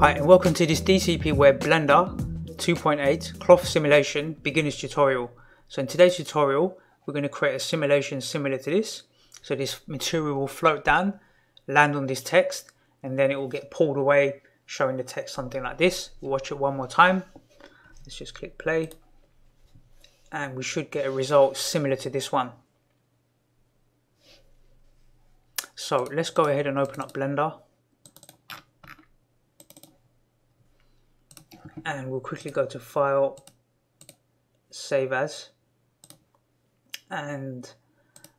Hi and welcome to this DCP Web Blender 2.8 cloth simulation beginners tutorial. So in today's tutorial we're going to create a simulation similar to this. So this material will float down, land on this text and then it will get pulled away showing the text something like this. We'll watch it one more time. Let's just click play and we should get a result similar to this one. So let's go ahead and open up Blender and we'll quickly go to file save as. And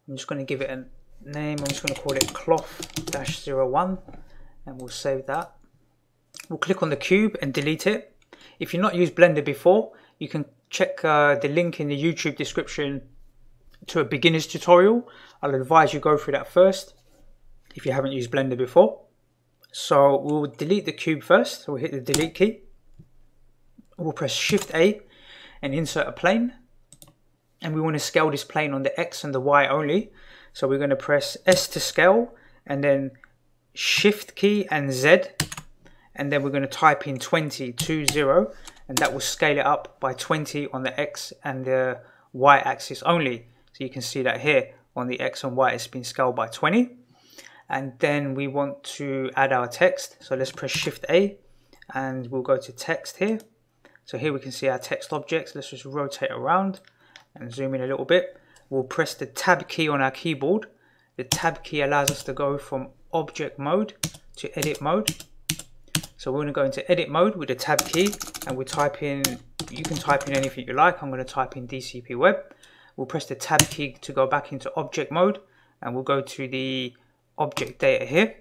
I'm just going to give it a name. I'm just going to call it cloth-01 and we'll save that. We'll click on the cube and delete it. If you've not used blender before you can check uh, the link in the YouTube description to a beginner's tutorial. I'll advise you go through that first if you haven't used blender before. So we'll delete the cube first. So we'll hit the delete key we'll press Shift A and insert a plane. And we want to scale this plane on the X and the Y only. So we're going to press S to scale and then Shift key and Z. And then we're going to type in 20, 20, and that will scale it up by 20 on the X and the Y axis only. So you can see that here on the X and Y it's been scaled by 20. And then we want to add our text. So let's press Shift A and we'll go to text here so here we can see our text objects. Let's just rotate around and zoom in a little bit. We'll press the tab key on our keyboard. The tab key allows us to go from object mode to edit mode. So we're going to go into edit mode with the tab key and we type in, you can type in anything you like. I'm going to type in DCP web. We'll press the tab key to go back into object mode and we'll go to the object data here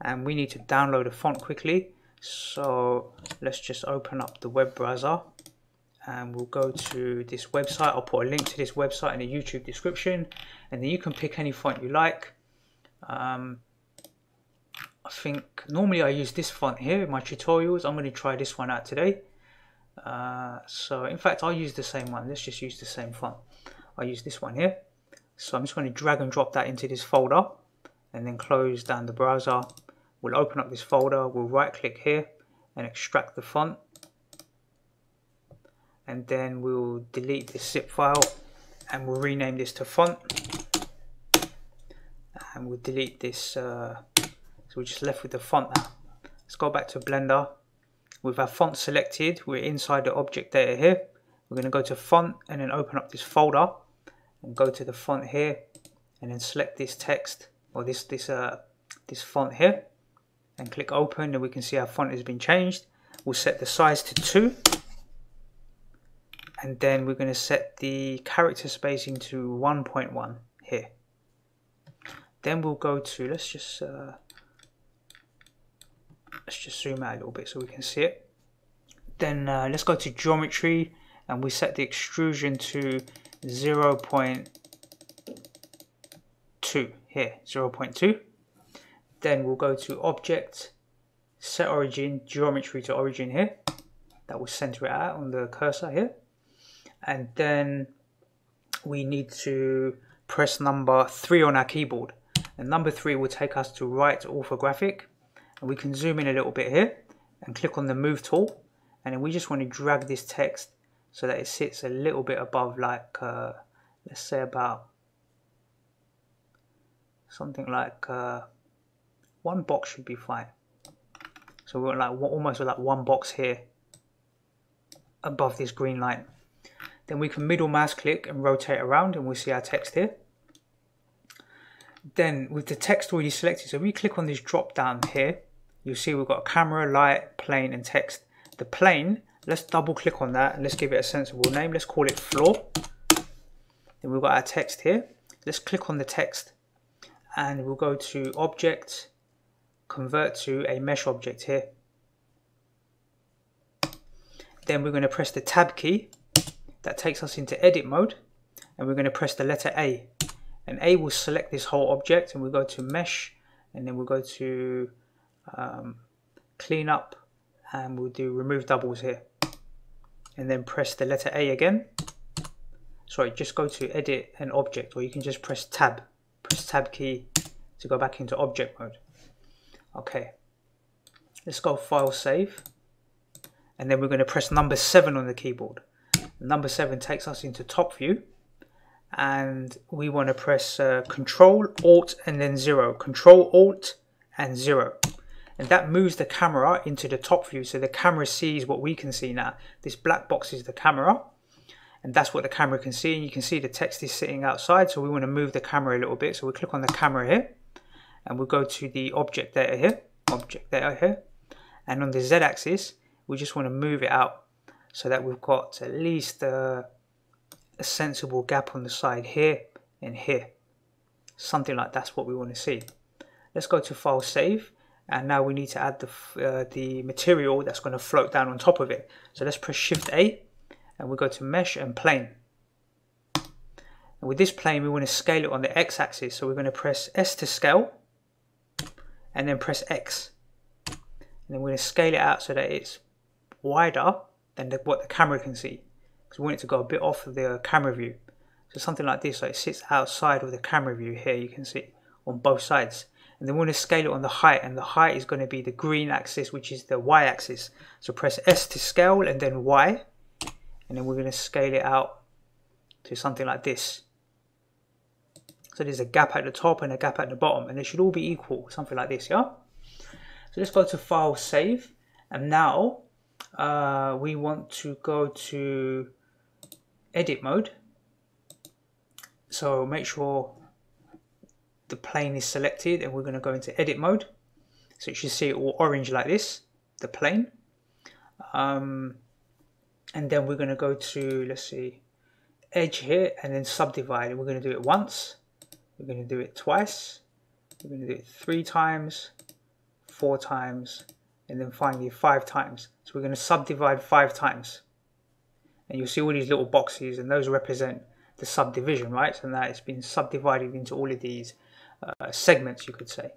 and we need to download a font quickly so let's just open up the web browser and we'll go to this website. I'll put a link to this website in the YouTube description and then you can pick any font you like. Um, I think normally I use this font here in my tutorials. I'm going to try this one out today. Uh, so in fact I'll use the same one. Let's just use the same font. I'll use this one here. So I'm just going to drag and drop that into this folder and then close down the browser We'll open up this folder, we'll right click here and extract the font. And then we'll delete this zip file and we'll rename this to font. And we'll delete this, uh, so we're just left with the font now. Let's go back to Blender. With our font selected, we're inside the object data here. We're going to go to font and then open up this folder and go to the font here and then select this text or this this uh this font here and click open and we can see our font has been changed. We'll set the size to 2 and then we're going to set the character spacing to 1.1 here. Then we'll go to, let's just uh, let's just zoom out a little bit so we can see it. Then uh, let's go to geometry and we set the extrusion to 0 0.2 here, 0 0.2 then we'll go to object, set origin, geometry to origin here. That will center it out on the cursor here. And then we need to press number three on our keyboard. And number three will take us to right orthographic. And we can zoom in a little bit here and click on the move tool. And then we just want to drag this text so that it sits a little bit above like, uh, let's say about something like uh, one box should be fine. So we're like almost like one box here above this green line. Then we can middle mouse click and rotate around and we'll see our text here. Then with the text already selected, so we click on this drop down here, you'll see we've got a camera, light, plane and text. The plane, let's double click on that and let's give it a sensible name. Let's call it floor. Then we've got our text here. Let's click on the text and we'll go to object convert to a mesh object here. Then we're going to press the tab key. That takes us into edit mode. And we're going to press the letter A. And A will select this whole object and we'll go to mesh. And then we'll go to um, clean up and we'll do remove doubles here. And then press the letter A again. Sorry, just go to edit an object or you can just press tab. Press tab key to go back into object mode. Okay. let's go file save. And then we're going to press number 7 on the keyboard. Number 7 takes us into top view. And we want to press uh, control alt and then 0 control alt and 0 and that moves the camera into the top view so the camera sees what we can see now. This black box is the camera and that's what the camera can see. And you can see the text is sitting outside so we want to move the camera a little bit. So we click on the camera here and we'll go to the object data here object data here. And on the z-axis we just want to move it out so that we've got at least a, a sensible gap on the side here and here. Something like that's what we want to see. Let's go to file save and now we need to add the, uh, the material that's going to float down on top of it. So let's press shift A and we go to mesh and plane. And with this plane we want to scale it on the x-axis. So we're going to press S to scale and then press X. And then we're going to scale it out so that it's wider than the, what the camera can see. Because we want it to go a bit off of the camera view. So something like this so it sits outside of the camera view here you can see on both sides. And then we're going to scale it on the height and the height is going to be the green axis which is the y axis. So press S to scale and then Y. And then we're going to scale it out to something like this so there's a gap at the top and a gap at the bottom and they should all be equal something like this yeah? So let's go to file save and now uh, we want to go to edit mode. So make sure the plane is selected and we're going to go into edit mode. So you should see it all orange like this the plane. Um, and then we're going to go to let's see edge here and then subdivide we're going to do it once we're going to do it twice we're going to do it three times four times and then finally five times so we're going to subdivide five times and you'll see all these little boxes and those represent the subdivision right and that it's been subdivided into all of these uh, segments, you could say.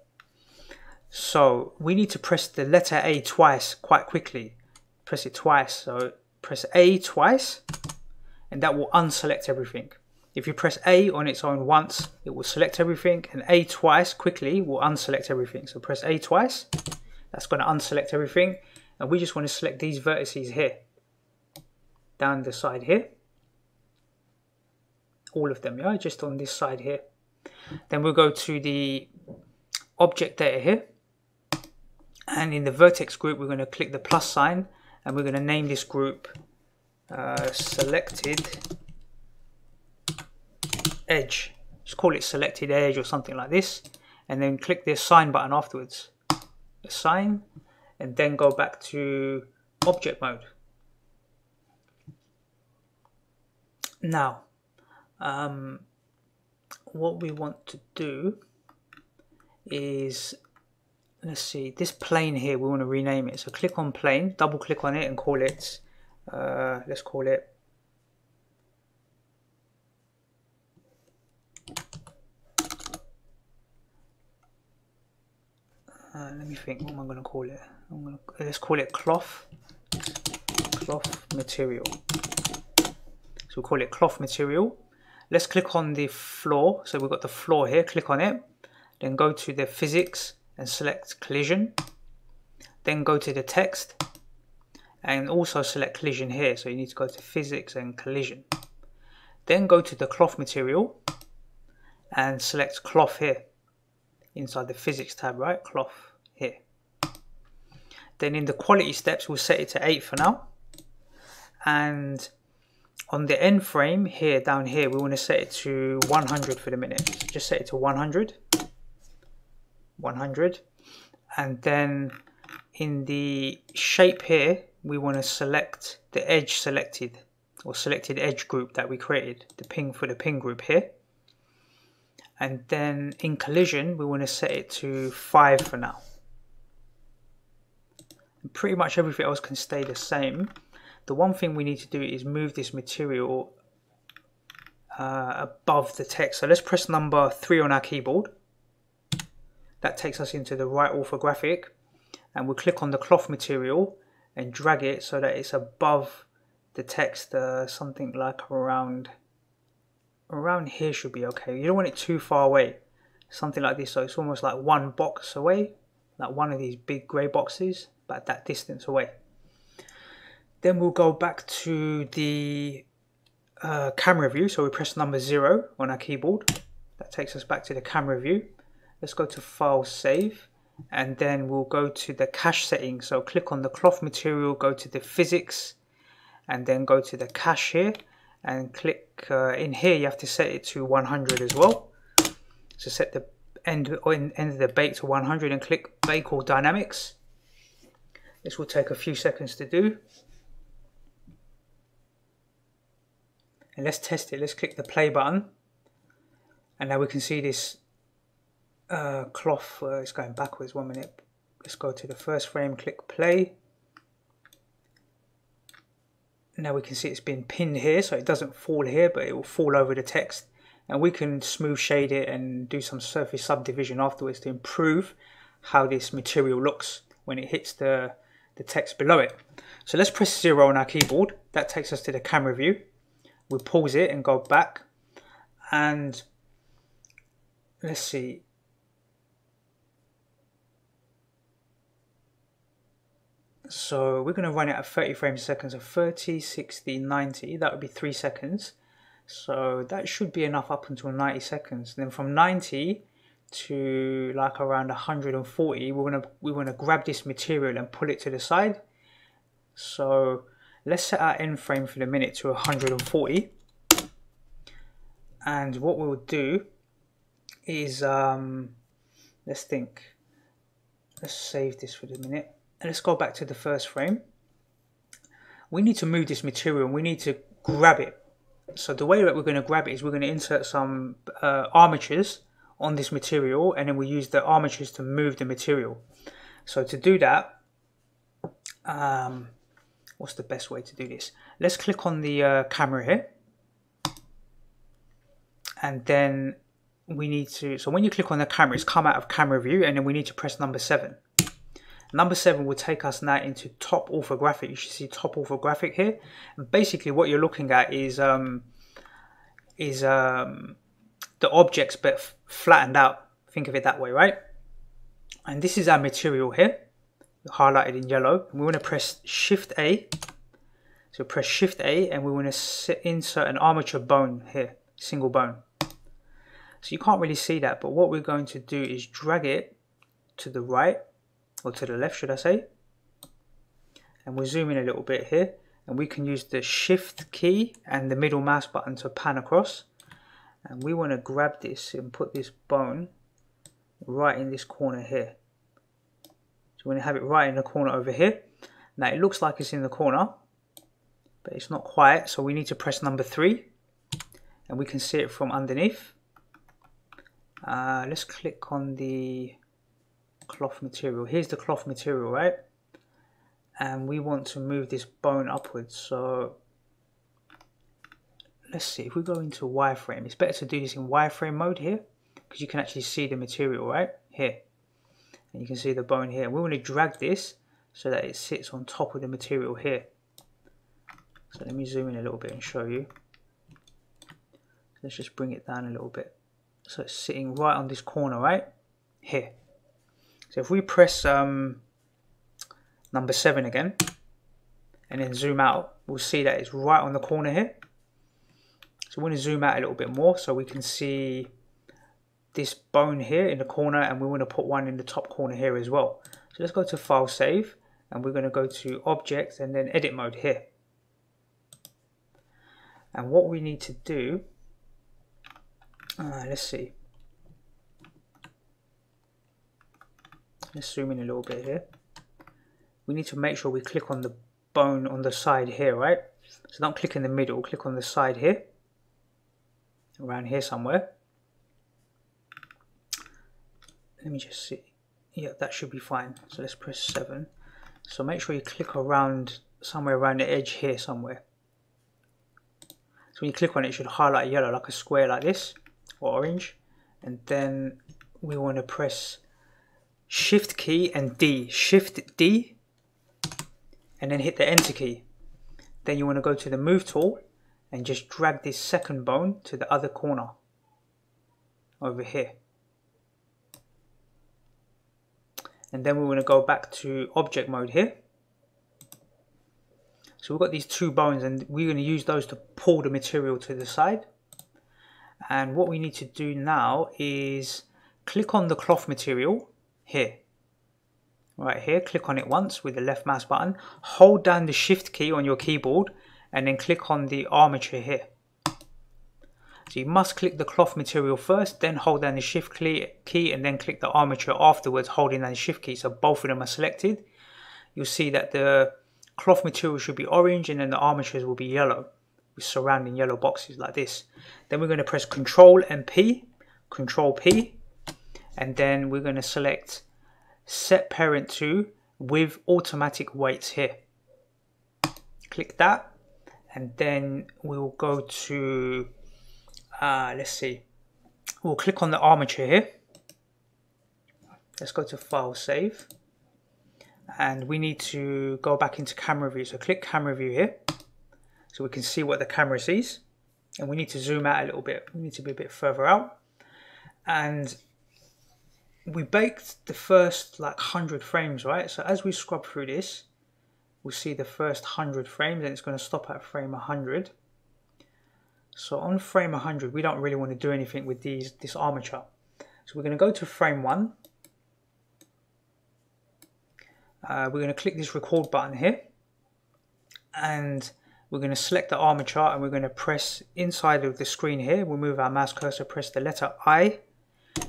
So we need to press the letter A twice quite quickly. Press it twice. So press A twice and that will unselect everything. If you press A on its own once, it will select everything and A twice quickly will unselect everything. So press A twice, that's going to unselect everything. And we just want to select these vertices here, down the side here. All of them, yeah, just on this side here. Then we'll go to the object data here. And in the vertex group, we're going to click the plus sign and we're going to name this group uh, selected edge. Just call it selected edge or something like this. And then click the assign button afterwards. Assign and then go back to object mode. Now, um, what we want to do is let's see this plane here we want to rename it so click on plane double click on it and call it uh, let's call it uh, let me think what am I going to call it? I'm gonna, let's call it cloth. Cloth material. So we'll call it cloth material. Let's click on the floor. So we've got the floor here click on it. Then go to the physics and select collision. Then go to the text and also select collision here. So you need to go to physics and collision. Then go to the cloth material and select cloth here inside the physics tab right? Cloth here. Then in the quality steps we'll set it to 8 for now. And on the end frame here down here we want to set it to 100 for the minute. Just set it to 100 100 and then in the shape here we want to select the edge selected or selected edge group that we created the pin for the pin group here and then in collision we want to set it to 5 for now and pretty much everything else can stay the same the one thing we need to do is move this material uh, above the text. So let's press number 3 on our keyboard. That takes us into the right orthographic. And we'll click on the cloth material and drag it so that it's above the text. Uh, something like around, around here should be okay. You don't want it too far away. Something like this. So it's almost like one box away. Like one of these big grey boxes. about that distance away. Then we'll go back to the uh, camera view. So we press number zero on our keyboard. That takes us back to the camera view. Let's go to File, Save, and then we'll go to the cache settings. So click on the cloth material, go to the physics, and then go to the cache here, and click uh, in here. You have to set it to 100 as well. So set the end, end of the bake to 100 and click Bake All Dynamics. This will take a few seconds to do. And let's test it. Let's click the play button. And now we can see this uh, cloth. Uh, it's going backwards. One minute. Let's go to the first frame, click play. Now we can see it's been pinned here, so it doesn't fall here, but it will fall over the text. And we can smooth shade it and do some surface subdivision afterwards to improve how this material looks when it hits the, the text below it. So let's press zero on our keyboard. That takes us to the camera view. We'll pause it and go back. And let's see. So we're going to run it at 30 frames a second. So 30, 60, 90. That would be three seconds. So that should be enough up until 90 seconds. then from 90 to like around 140, we're gonna we want to grab this material and pull it to the side. So let's set our end frame for the minute to 140. And what we'll do is um, let's think. Let's save this for the minute. And let's go back to the first frame. We need to move this material and we need to grab it so the way that we're going to grab it is we're going to insert some uh, armatures on this material and then we use the armatures to move the material. So to do that, um, what's the best way to do this? Let's click on the uh, camera here. And then we need to, so when you click on the camera, it's come out of camera view and then we need to press number seven. Number seven will take us now into top orthographic. You should see top orthographic here. And basically what you're looking at is um, is um, the objects but flattened out. Think of it that way, right? And this is our material here, highlighted in yellow. We want to press Shift A. So press Shift A and we want to insert an armature bone here, single bone. So you can't really see that, but what we're going to do is drag it to the right or to the left should I say? And we'll zoom in a little bit here and we can use the shift key and the middle mouse button to pan across. And we want to grab this and put this bone right in this corner here. So we're going to have it right in the corner over here. Now it looks like it's in the corner but it's not quite so we need to press number three and we can see it from underneath. Uh, let's click on the cloth material. Here's the cloth material, right? And we want to move this bone upwards. So let's see, if we go into wireframe, it's better to do this in wireframe mode here because you can actually see the material, right? Here. And you can see the bone here. We want to drag this so that it sits on top of the material here. So let me zoom in a little bit and show you. Let's just bring it down a little bit. So it's sitting right on this corner, right? Here. So if we press um, number 7 again and then zoom out, we'll see that it's right on the corner here. So we want to zoom out a little bit more so we can see this bone here in the corner and we want to put one in the top corner here as well. So let's go to File Save and we're going to go to Object and then Edit Mode here. And what we need to do, uh, let's see, Let's zoom in a little bit here. We need to make sure we click on the bone on the side here, right? So don't click in the middle, click on the side here. Around here somewhere. Let me just see. Yeah, that should be fine. So let's press 7. So make sure you click around somewhere around the edge here somewhere. So when you click on it, it should highlight yellow like a square like this, or orange. And then we want to press Shift key and D. Shift D and then hit the enter key. Then you want to go to the move tool and just drag this second bone to the other corner over here. and then we want to go back to object mode here so we've got these two bones and we're going to use those to pull the material to the side and what we need to do now is click on the cloth material here. Right here click on it once with the left mouse button. Hold down the shift key on your keyboard and then click on the armature here. So you must click the cloth material first then hold down the shift key and then click the armature afterwards holding down the shift key. So both of them are selected. You'll see that the cloth material should be orange and then the armatures will be yellow with surrounding yellow boxes like this. Then we're going to press control and P control P and then we're going to select set parent to with automatic weights here. Click that and then we'll go to, uh, let's see, we'll click on the armature here. Let's go to file save and we need to go back into camera view. So click camera view here so we can see what the camera sees and we need to zoom out a little bit. We need to be a bit further out and we baked the first like 100 frames, right? So as we scrub through this, we'll see the first 100 frames and it's going to stop at frame 100. So on frame 100, we don't really want to do anything with these this armature. So we're going to go to frame 1. Uh, we're going to click this record button here. And we're going to select the armature and we're going to press inside of the screen here. We'll move our mouse cursor, press the letter I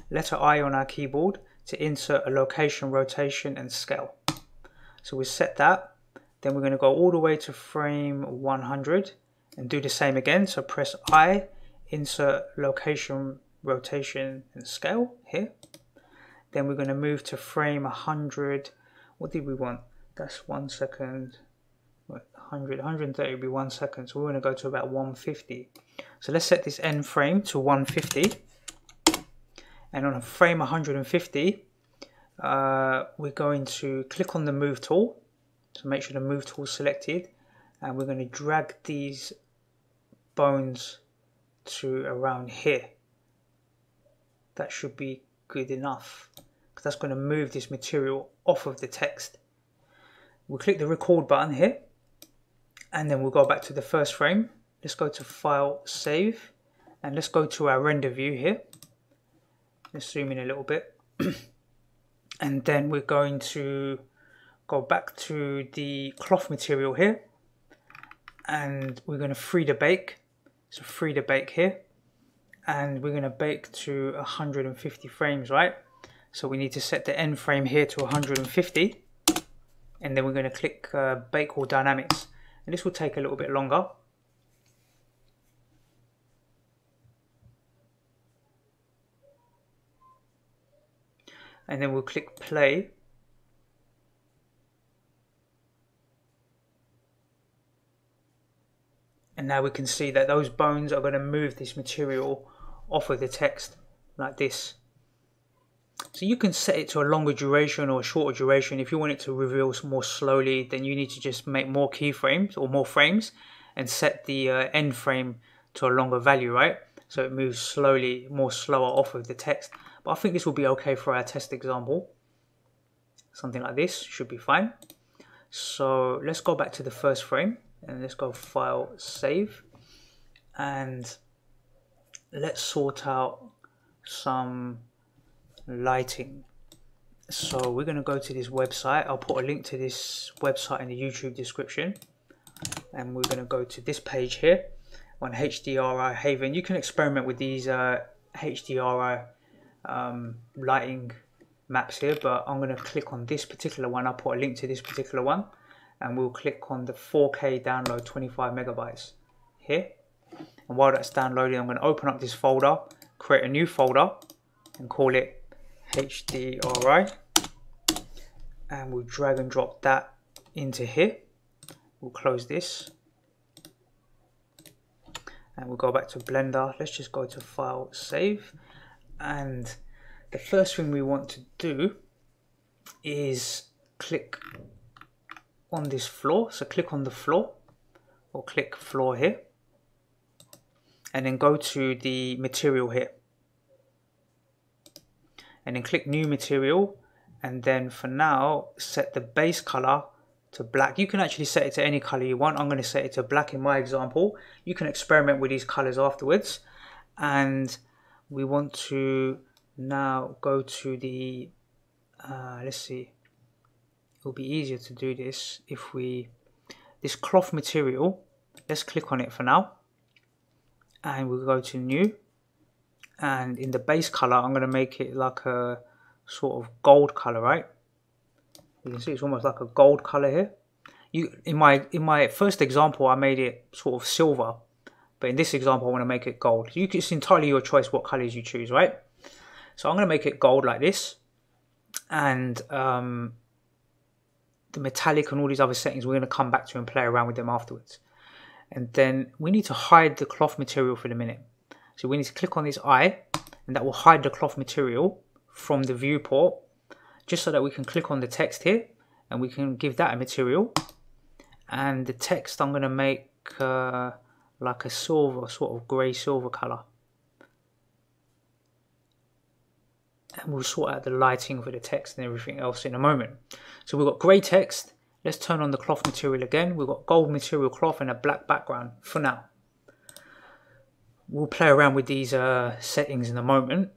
letter I on our keyboard to insert a location, rotation and scale. So we set that. Then we're going to go all the way to frame 100 and do the same again. So press I, insert location, rotation and scale here. Then we're going to move to frame 100. What did we want? That's one second. 100, 130 would be one second. So we're going to go to about 150. So let's set this end frame to 150 and on a frame 150 uh, we're going to click on the move tool so make sure the move tool is selected. And we're going to drag these bones to around here. That should be good enough because that's going to move this material off of the text. We'll click the record button here and then we'll go back to the first frame. Let's go to file save and let's go to our render view here Let's zoom in a little bit. and then we're going to go back to the cloth material here. And we're going to free the bake. So free the bake here. And we're going to bake to 150 frames, right? So we need to set the end frame here to 150. And then we're going to click uh, bake all dynamics. And this will take a little bit longer. And then we'll click play. And now we can see that those bones are going to move this material off of the text like this. So you can set it to a longer duration or a shorter duration. If you want it to reveal more slowly then you need to just make more keyframes or more frames and set the uh, end frame to a longer value right? So it moves slowly more slower off of the text but I think this will be okay for our test example. Something like this should be fine. So let's go back to the first frame and let's go file save. And let's sort out some lighting. So we're going to go to this website. I'll put a link to this website in the youtube description. And we're going to go to this page here on hdri haven. You can experiment with these uh, hdri um, lighting maps here, but I'm going to click on this particular one. I'll put a link to this particular one and we'll click on the 4K download 25 megabytes here. And while that's downloading, I'm going to open up this folder, create a new folder and call it HDRI. And we'll drag and drop that into here. We'll close this. And we'll go back to Blender. Let's just go to File, Save and the first thing we want to do is click on this floor. So click on the floor or click floor here. And then go to the material here. And then click new material. And then for now set the base color to black. You can actually set it to any color you want. I'm going to set it to black in my example. You can experiment with these colors afterwards. And we want to now go to the uh, let's see. It'll be easier to do this if we this cloth material let's click on it for now. And we'll go to new. And in the base color I'm going to make it like a sort of gold color right? You can see it's almost like a gold color here. You in my in my first example I made it sort of silver but in this example I want to make it gold. You it's entirely your choice what colors you choose right? So I'm going to make it gold like this and um, the metallic and all these other settings we're going to come back to and play around with them afterwards. And then we need to hide the cloth material for the minute. So we need to click on this eye and that will hide the cloth material from the viewport just so that we can click on the text here and we can give that a material. And the text I'm going to make uh, like a silver sort of grey silver colour. And we'll sort out the lighting for the text and everything else in a moment. So we've got grey text. Let's turn on the cloth material again. We've got gold material cloth and a black background for now. We'll play around with these uh, settings in a moment.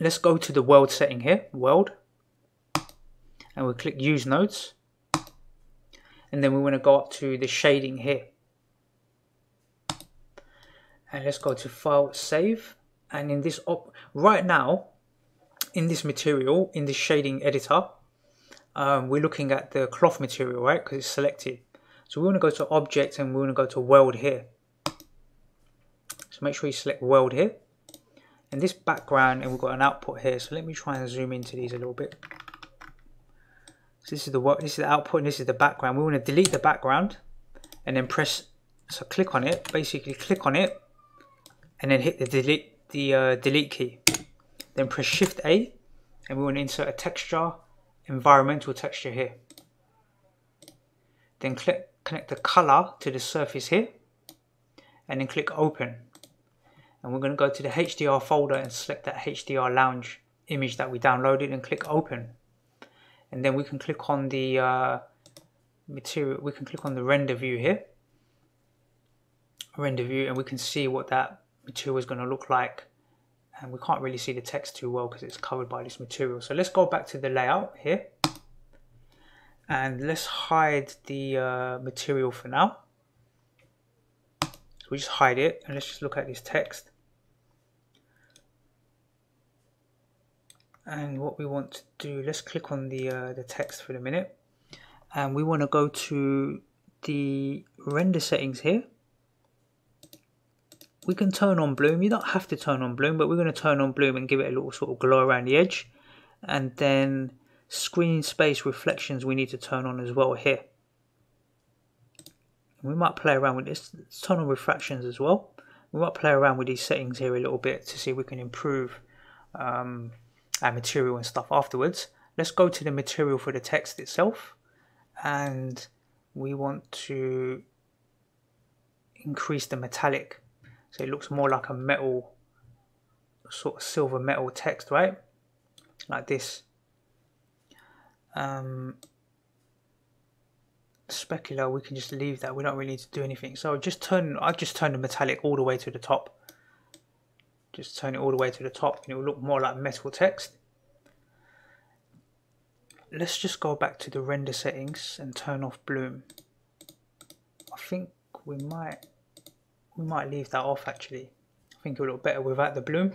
Let's go to the world setting here world. And we'll click use nodes. And then we want to go up to the shading here and let's go to file save. And in this op right now in this material in this shading editor um, we're looking at the cloth material right? Because it's selected. So we want to go to object and we want to go to world here. So make sure you select world here. And this background and we've got an output here. So let me try and zoom into these a little bit. So this is the work this is the output and this is the background. We want to delete the background and then press so click on it. Basically click on it and then hit the delete the uh, delete key. Then press shift A and we want to insert a texture environmental texture here. Then click connect the color to the surface here and then click open. And we're going to go to the HDR folder and select that HDR lounge image that we downloaded and click open. And then we can click on the uh, material we can click on the render view here. Render view and we can see what that material is going to look like and we can't really see the text too well because it's covered by this material so let's go back to the layout here and let's hide the uh, material for now so we just hide it and let's just look at this text. And what we want to do, let's click on the, uh, the text for a minute. And we want to go to the render settings here. We can turn on bloom. You don't have to turn on bloom, but we're going to turn on bloom and give it a little sort of glow around the edge. And then screen space reflections we need to turn on as well here. We might play around with this. Tunnel refractions as well. We might play around with these settings here a little bit to see if we can improve um, our material and stuff afterwards. Let's go to the material for the text itself. And we want to increase the metallic so it looks more like a metal sort of silver metal text right? Like this. Um, specular we can just leave that. We don't really need to do anything. So I just turn I just turn the metallic all the way to the top. Just turn it all the way to the top and it will look more like metal text. Let's just go back to the render settings and turn off bloom. I think we might we might leave that off actually I think it will look better without the bloom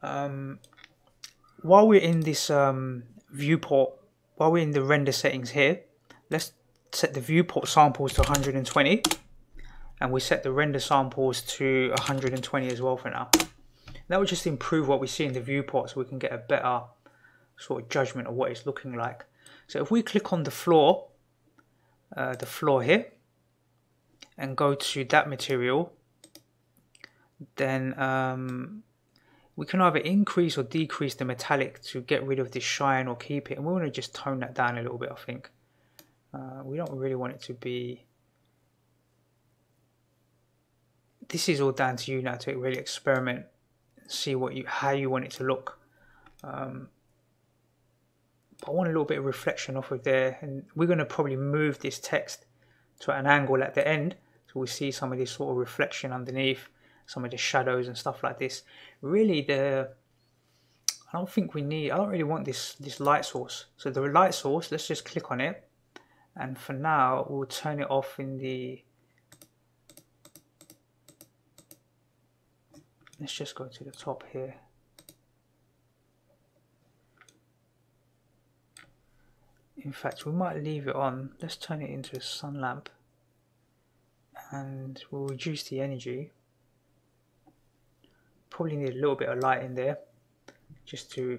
um, while we're in this um, viewport while we're in the render settings here let's set the viewport samples to 120 and we set the render samples to 120 as well for now. That will just improve what we see in the viewport so we can get a better sort of judgment of what it's looking like. So if we click on the floor, uh, the floor here, and go to that material, then um, we can either increase or decrease the metallic to get rid of this shine or keep it. And we want to just tone that down a little bit, I think. Uh, we don't really want it to be this is all down to you now to really experiment and see what you how you want it to look um, I want a little bit of reflection off of there and we're going to probably move this text to an angle at the end so we see some of this sort of reflection underneath some of the shadows and stuff like this. Really the I don't think we need I don't really want this this light source. So the light source let's just click on it. And for now we'll turn it off in the let's just go to the top here. In fact we might leave it on. Let's turn it into a sun lamp and we'll reduce the energy. Probably need a little bit of light in there just to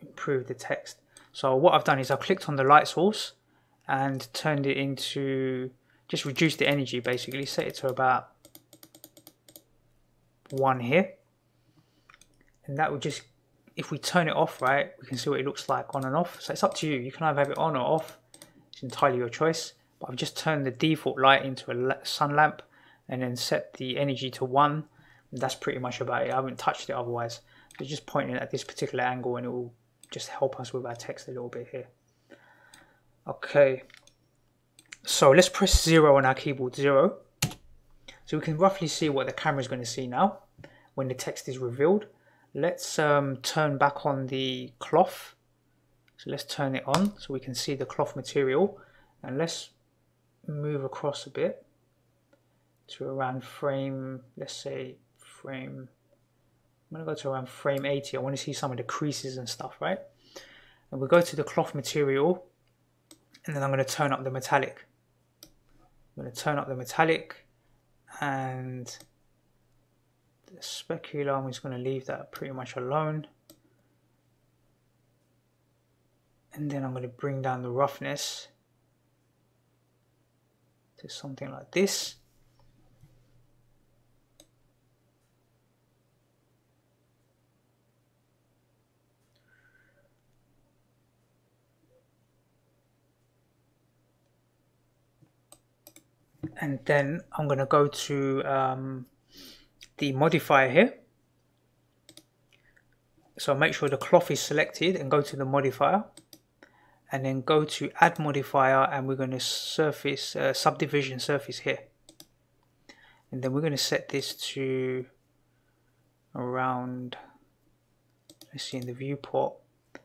improve the text. So what I've done is I've clicked on the light source and turned it into just reduce the energy basically. Set it to about one here. And that would just if we turn it off right we can see what it looks like on and off. So it's up to you. You can either have it on or off. It's entirely your choice but I've just turned the default light into a sun lamp and then set the energy to one. That's pretty much about it. I haven't touched it otherwise. So just pointing at this particular angle and it will just help us with our text a little bit here. Okay. So let's press zero on our keyboard zero. So we can roughly see what the camera is going to see now when the text is revealed. Let's um, turn back on the cloth. So let's turn it on so we can see the cloth material. And let's move across a bit to around frame let's say frame I'm to go to around frame 80 I want to see some of the creases and stuff right? And we'll go to the cloth material and then I'm going to turn up the metallic. I'm to turn up the metallic and the specular, I'm just going to leave that pretty much alone. And then I'm going to bring down the roughness to something like this. and then I'm going to go to um, the modifier here. So make sure the cloth is selected and go to the modifier and then go to add modifier and we're going to surface uh, subdivision surface here and then we're going to set this to around let's see in the viewport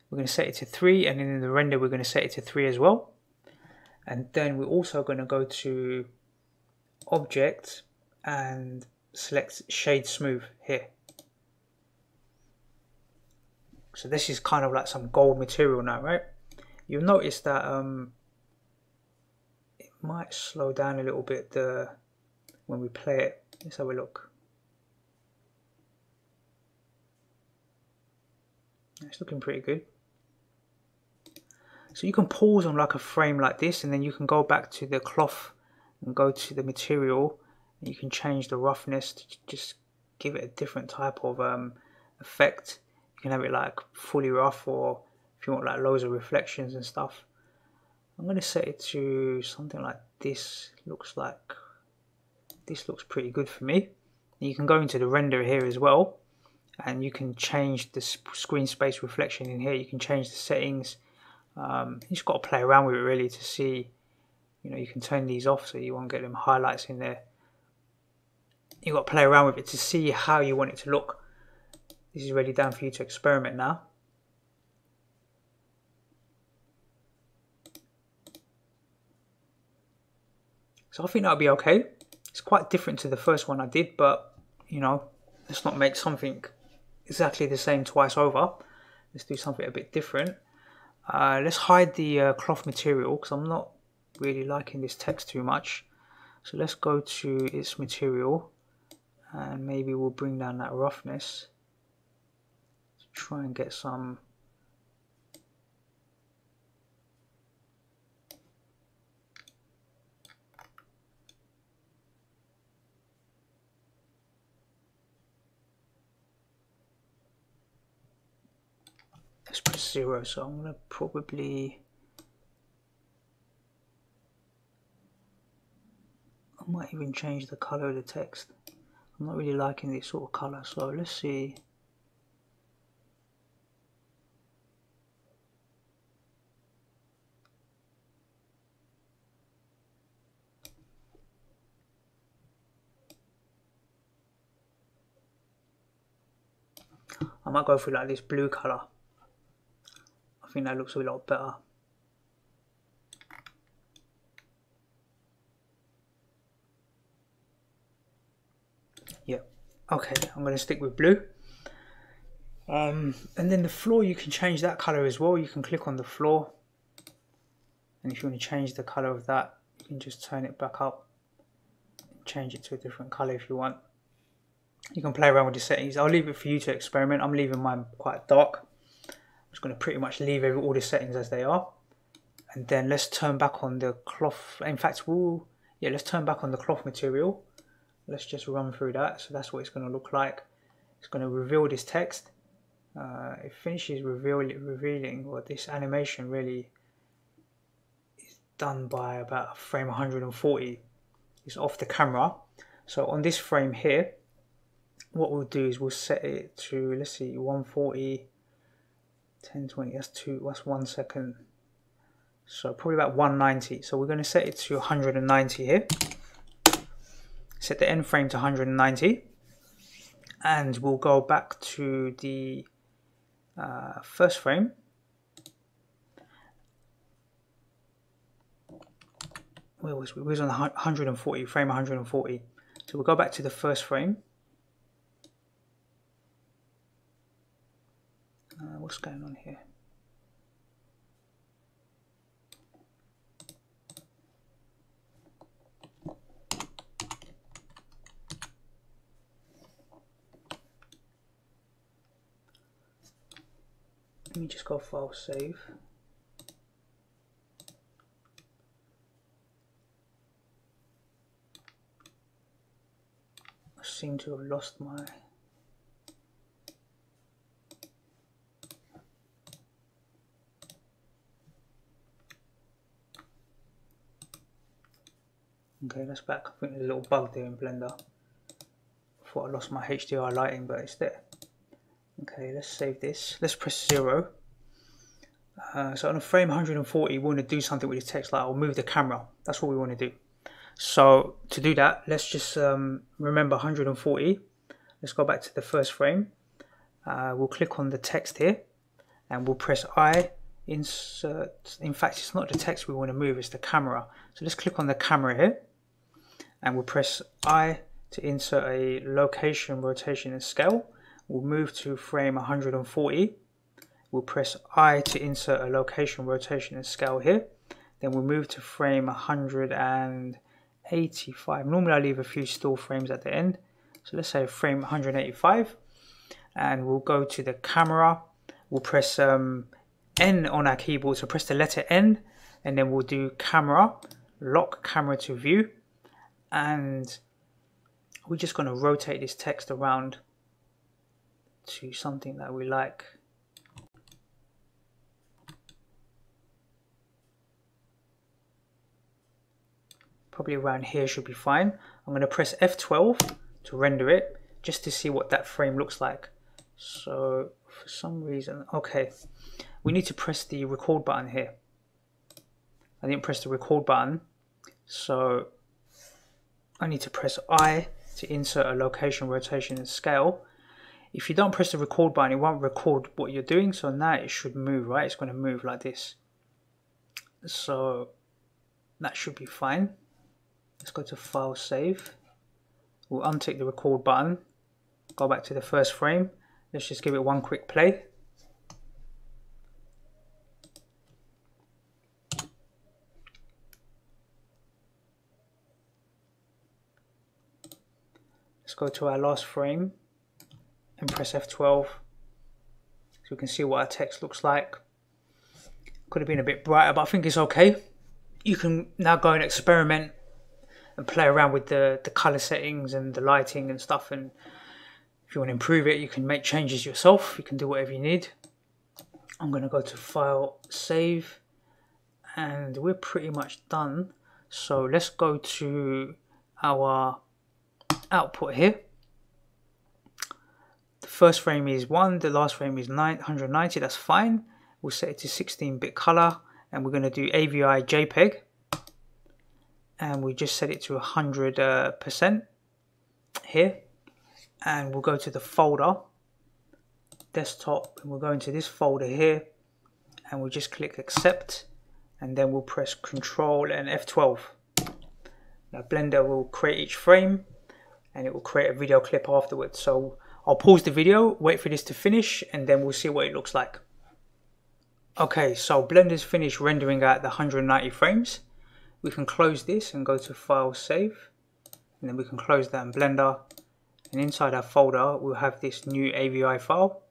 we're going to set it to 3 and then in the render we're going to set it to 3 as well and then we're also going to go to object and select shade smooth here. So this is kind of like some gold material now, right? You'll notice that um, it might slow down a little bit the when we play it. Let's have a look. It's looking pretty good. So you can pause on like a frame like this and then you can go back to the cloth and go to the material and you can change the roughness to just give it a different type of um, effect you can have it like fully rough or if you want like loads of reflections and stuff I'm to set it to something like this looks like this looks pretty good for me you can go into the render here as well and you can change the screen space reflection in here you can change the settings um, you just got to play around with it really to see you know you can turn these off so you won't get them highlights in there you've got to play around with it to see how you want it to look. This is ready down for you to experiment now. So I think that'll be okay. It's quite different to the first one I did, but you know, let's not make something exactly the same twice over. Let's do something a bit different. Uh, let's hide the uh, cloth material because I'm not really liking this text too much. So let's go to its material and maybe we'll bring down that roughness to try and get some zero. So I'm gonna probably, I might even change the color of the text. I'm not really liking this sort of color. So let's see. I might go for like this blue color Think that looks a lot better. Yeah, okay, I'm going to stick with blue. Um, and then the floor, you can change that color as well. You can click on the floor. And if you want to change the color of that, you can just turn it back up. Change it to a different color if you want. You can play around with the settings. I'll leave it for you to experiment. I'm leaving mine quite dark. Just going to pretty much leave every, all the settings as they are. And then let's turn back on the cloth. In fact, we'll, yeah, let's turn back on the cloth material. Let's just run through that. So that's what it's going to look like. It's going to reveal this text uh, it finishes reveal, revealing what this animation really is done by about frame 140 it's off the camera so on this frame here what we'll do is we'll set it to let's see 140 1020 that's two that's one second. So probably about 190 so we're going to set it to 190 here. Set the end frame to 190 and we'll go back to the uh, first frame. Where was we? we was on 140 frame 140 so we'll go back to the first frame uh, what's going on here. Let me just go file save. I seem to have lost my Okay, that's back. I think there's a little bug there in Blender. I thought I lost my HDR lighting, but it's there. Okay, let's save this. Let's press 0. Uh, so on a frame 140, we want to do something with the text like I'll move the camera. That's what we want to do. So to do that, let's just um, remember 140. Let's go back to the first frame. Uh, we'll click on the text here and we'll press I, insert. In fact, it's not the text we want to move, it's the camera. So let's click on the camera here and we'll press I to insert a location, rotation and scale. We'll move to frame 140. We'll press I to insert a location, rotation and scale here. Then we'll move to frame 185. Normally I leave a few still frames at the end. So let's say frame 185. And we'll go to the camera. We'll press um, N on our keyboard. So press the letter N. And then we'll do camera, lock camera to view. And we're just going to rotate this text around to something that we like. Probably around here should be fine. I'm going to press F12 to render it just to see what that frame looks like. So for some reason, okay, we need to press the record button here. I didn't press the record button, so I need to press I to insert a location, rotation and scale if you don't press the record button, it won't record what you're doing. So now it should move, right? It's going to move like this. So that should be fine. Let's go to File, Save. We'll untick the record button. Go back to the first frame. Let's just give it one quick play. Go to our last frame and press F12 so we can see what our text looks like. Could have been a bit brighter, but I think it's okay. You can now go and experiment and play around with the, the color settings and the lighting and stuff. And if you want to improve it, you can make changes yourself. You can do whatever you need. I'm going to go to File, Save, and we're pretty much done. So let's go to our output here. The first frame is 1, the last frame is 990, that's fine. We'll set it to 16-bit color and we're going to do AVI JPEG. And we just set it to 100% uh, here. And we'll go to the folder desktop and we'll go into this folder here and we'll just click accept and then we'll press control and F12 now Blender will create each frame and it will create a video clip afterwards. So I'll pause the video wait for this to finish and then we'll see what it looks like. Okay so Blender's finished rendering out the 190 frames. We can close this and go to file save and then we can close that in Blender. And inside our folder we'll have this new AVI file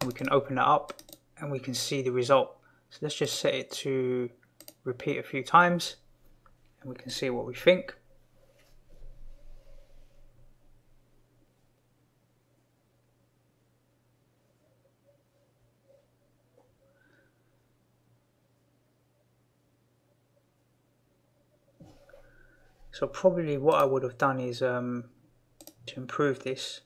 and we can open it up and we can see the result. So let's just set it to repeat a few times and we can see what we think So probably what I would have done is um, to improve this.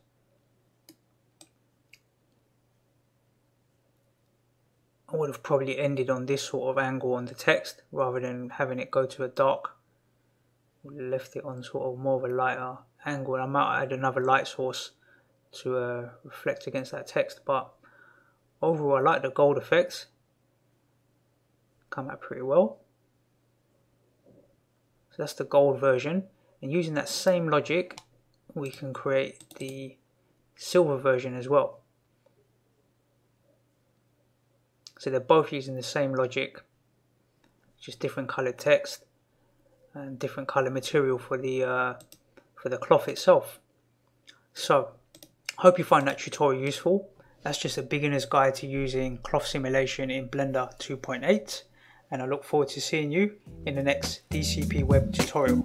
I would have probably ended on this sort of angle on the text rather than having it go to a dark. Left it on sort of more of a lighter angle and I might add another light source to uh, reflect against that text but overall I like the gold effects come out pretty well so that's the gold version. And using that same logic, we can create the silver version as well. So they're both using the same logic, just different colored text and different color material for the uh, for the cloth itself. So, hope you find that tutorial useful. That's just a beginner's guide to using cloth simulation in Blender 2.8 and I look forward to seeing you in the next DCP web tutorial.